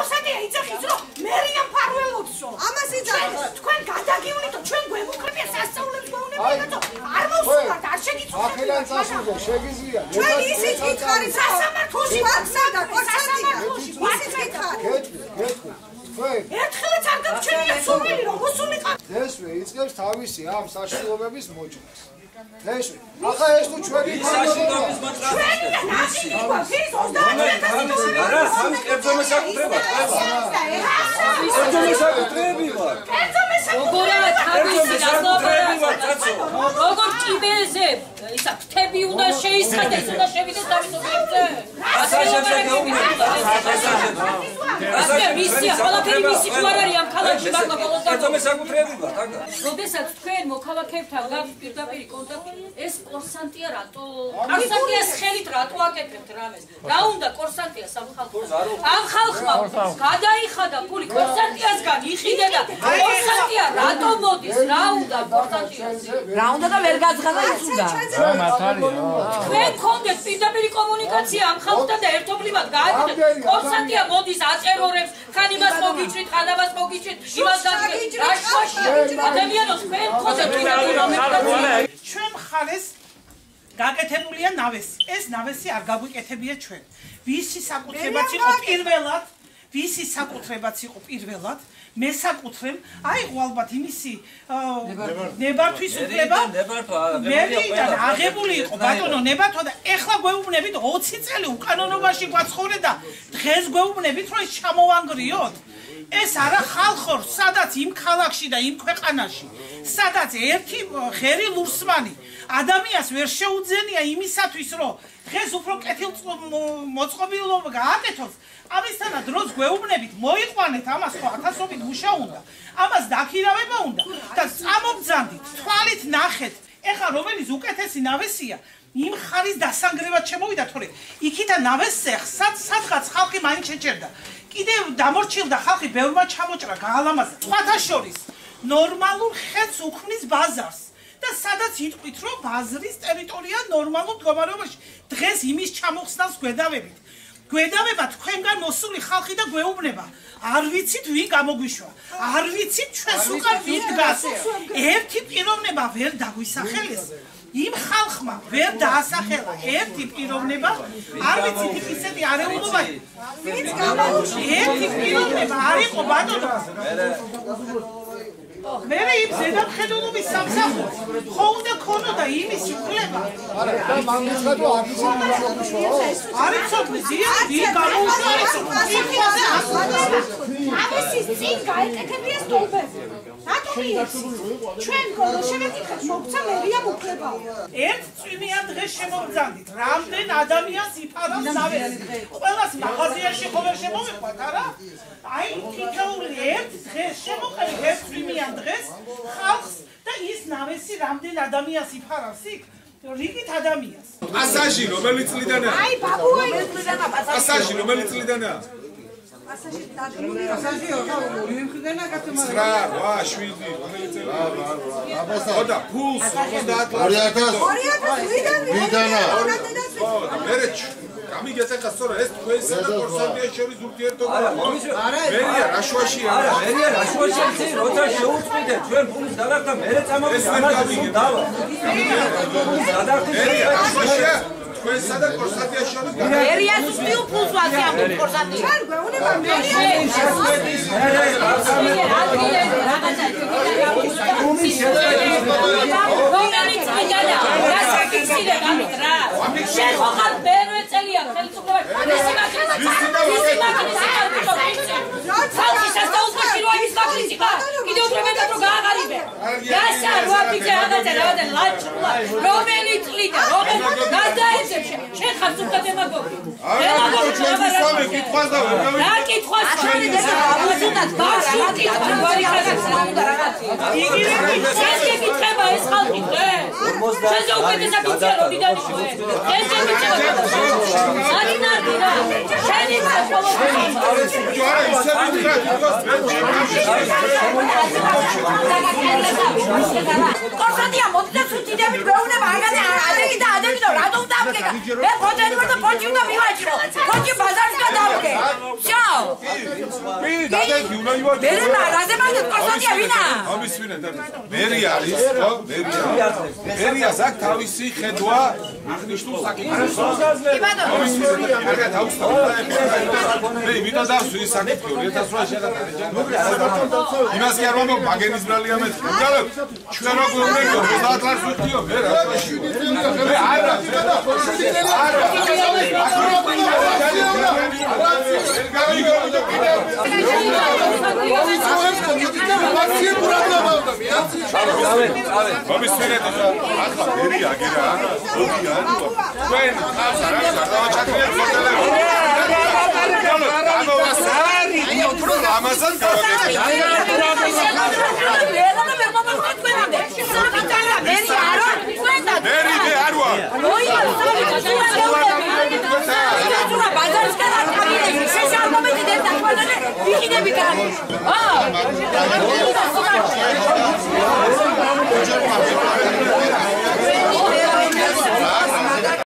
მოსადია იცახის რომ მერია მფარველობსო. ამას იცახის. თქვენ გადაგივლით ჩვენ გვემუქრებია სასწაულებს გვეუბნებიათ არ მოსულართ არ შეგიწევთ. ახელან წასულო შეგიძლია. ჩვენ ისიც გითხარით სასამართლოში ვაქსა და კონსტანტინე. სასამართლოში ისიც გითხარით. გეტყვი, გეტყვი. თქვენ ერთხელაც არ გამჩენია სურვილი რომ მოსულიყო. ესვე იწყებს თავისი ამ საშიშრობების მოჭრას. ესვე. ახლა ეს თუ ჩვენი საშიშრობების მოჭრა. ჩვენია ნახი თქვა ფის 30 არა, სამი კერძო მესაკუთრება, კერძო მესაკუთრები ვარ. კერძო როგორ თავისი გასლობა როგორ ჭიბეზე ისა ფრთები უნდა შეისხადეს უნდა შევიდეს თავისუფლებზე ასე ასე გაუგებთ ასე მისია ყველაფერი მისი თუ არ არის ამ ქალაქში ბაგბაგოს და კერძო მესაკუთრები ვარ, თაგა. როდესაც თქვენ მოქალაქეებთან გაქვთ პირდაპირ კონტაქტი ეს კორსანტია რატო კორსანტიას ხელით რატო აკეთებთ რამეს? რა უნდა კორსანტია სამხალხო ამ ხალხმა გადაიხადა ფული კორსანტიასგან იხიდე და კორსანტია რატო მოდის? რა უნდა კორსანტიას რა უნდა და ვერ გაძღადა ის უნდა. რა მართალია თქვენ გქონდეთ პირდაპირ კომუნიკაცია ამ ხალხთან და ერთობლივად გააკეთეთ. კორსანტია მოდის აწერორებს ხან იმას მოგიჭრით ხან ამას მოგიჭრით იმას გაგიჭრით რა შუაშია ადამიანო თქვენ გქონდეთ პირდაპირ კომუნიკაცია. ჩვენ მხარეს გაკეთებულია ნავესი. ეს ნავესი არ გაგვიკეთებია ჩვენ. ვისი საკუთრებაც იყო პირველად, ვისი საკუთრებაც იყო პირველად, მე საკუთრემ, აიღო ალბათ იმისი ნებართვის უფლება. მერიდან აღებული იყო ბატონო ნებართვა და ეხლა გვეუბნებით 20 წელი უკანონობაში გვაცხოვრე და დღეს გვეუბნებით რომ ეს ჩამოვანგრიოთ. ეს არა ხალხორ, სადაც იმ ქალაქში და იმ ქვეყანაში, სადაც ერთი ხერი ლურსმანი ადამიანს ვერ შეუძენია იმისათვის, რომ დღეს უფრო კეთილ მოწყობილობა გააკეთოს, ამისთანავე დროს გვეუბნებით, მოიყვანეთ ამას ხო ათასობით მუშა უნდა. ამას დაქირავება უნდა და წამობძანდით, თვალით ნახეთ, ეხა რომელიც უკეთესი ნავესია, იმ ხარის დასანგრევად შემოვიდა თორე იქიდან ნავესზე სად სადღაც ხალხი მაინც შეჭერდა. კიდევ დამორჩილდა ხალხი ბევრმა ჩამოჭრა გაალამაზა. სხვათა შორის ნორმალურ ხეთს უქმნის ბაზარს. და სადაც იტყვით რომ ბაზრის ტერიტორია ნორმალურ მდგომარეობაში დღეს იმის ჩამოხსნას გვედავებით გვედავება თქვენგან მოსული ხალხი და გვეუბნება არ ვიცით ვინ გამოგვიშვა არ ვიცით ჩვენს უკან ვინ დგას ერთი პიროვნება ვერ დაგვისახელეს იმ ხალხმა ვერ დაასახელა ერთი პიროვნება, არ ვიცით იქ ისეთი არეულობა, ვინც გამოუშვა ერთი პიროვნება არ იყო ბატონო. მე იმ ზედამხედველობის სამსახურს ხო უნდა ქონოდა იმის უფლება არა და მანუცხადო არ ისო არის ცოტი ზიანი გამოუშვა ის ის წინ გაეკეთებია სტოლბები ჩვენ გოლო შევეკითხეთ მოგცა მერიამ უფლება ერთ წვიმიან დღეს შემოგძანდით. რამდენ ადამიანს იფარავს ნავერი ყველას მაღაზიაში ხო ვერ შემოვიყვათ არა? აი თითოეული ერთ დღეს შემოყევით ერთ წვიმიან დღეს ხალხს და ის ნავესი რამდენ ადამიანს იფარავს იქ? რიგით ადამიანს. პასაჟი რომელი წლიდანაა. აი ბაბუა ის წლიდანა პასაჟი. რომელი წლიდანაა პასაჟი დაგმული პასაჟი ორი მხრიდანაა კაცო მაგრამ 9 8 7 რომელი წელია აბასა. ხოდა ფულს 50 2000 2000 ვიდან ვიდანაა ხო და მე გამიგეთ ახლა სწორად ეს თქვენსა და კორსანტიას შორის ურთიერთობა არა მერია რაშვაშია არა მერია რაშვაშია ცი როცა შეუწყვიდე ჩვენ ფულის დადახდა მერე წამოვიდა ამაზე დავა მერია რაშვაშია თქვენსა და კორსანტიას შორის მერიას უსტიო ფულს ვაზე ამ კორსანტიას ჩვენ გვეუბნება მერია რომელიც მიდანა გასაკეთებია ამით რა შენ ხარ ბერვე წელია ხელისუფლება ისე მაგის ისე მაგის ხალხი სასწაულში რო ის მაგის ხა კიდევ უფრო მეტად რო გააღარიბე გასა რო აფიჩე რაღაცა რაღაცა ლაჭრულა რომელი წლიდა რომელი გადაეცებ შენ ხარ სულთა დემაგოგი დემაგოგი ჩვენ სამე კითხვას და რა კითხვას ჩვენი დემაგოგი ბავშვი კითხვა გვარი რაღაცა უნდა რაღაცა იგივე ეს კითხება ეს ხალხი დღე შენზე უკეთესად იცია რომ დიდანი შუე ეს კითხება არი ნარდი რა შენი თუ არა ისე ვიქრა კორსანტია მოდიდა სუციდებით გვეუბნება აგანე მე პოტენი ვარ და პონჩი უნდა მივაჭრო პონჩი ბაზარს გადავგე შაო კი, დადექი, უნდა ივარ. მერე რაზე მაგეთ კონსტანტია ვინა? ამის ვინა და მერი არის, ხო? მერია. მერიას აქვს თავისი ხედვა აღნიშნულ საკითხებს. კი ბატონო. ამის ვინა, კარგა თავსთავ. მე ვიტა დავსვი საკითხი 2008 შედა იმას კი არ მომგ მაგენის ბრალია მე. გალო, ჩვენ როგორ უნდა იყო? ბაზარს ვიტიო, მე რა. მე არა. მომის ვინეთ ახლა მერი აგერა ოგი არის ჩვენ ხავს რა ჩაკრია ფოტოები ამაზან გავაკეთე 여러분.